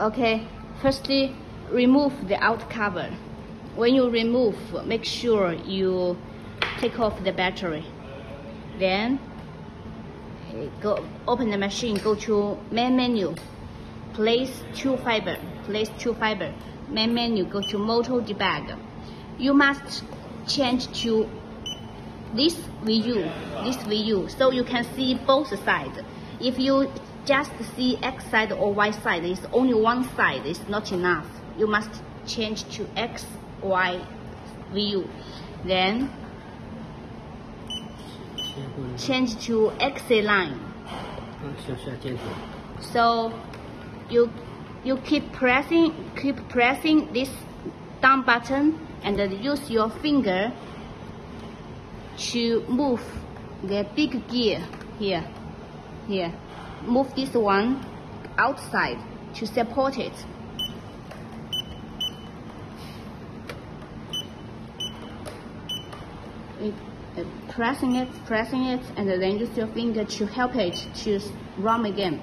Okay, firstly, remove the out cover. When you remove, make sure you take off the battery. Then, go open the machine, go to main menu, place two fiber, place two fiber. Main menu, go to motor debug. You must change to this view, this view, so you can see both sides. If you just see X side or Y side. It's only one side. It's not enough. You must change to X, Y view. Then change to X-align. So you you keep pressing keep pressing this down button and use your finger to move the big gear here here move this one outside to support it. It- uh, pressing it pressing it and then use your finger to help it to run again